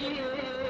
gibi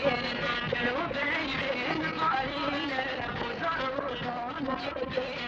قليلا قليلا قليلا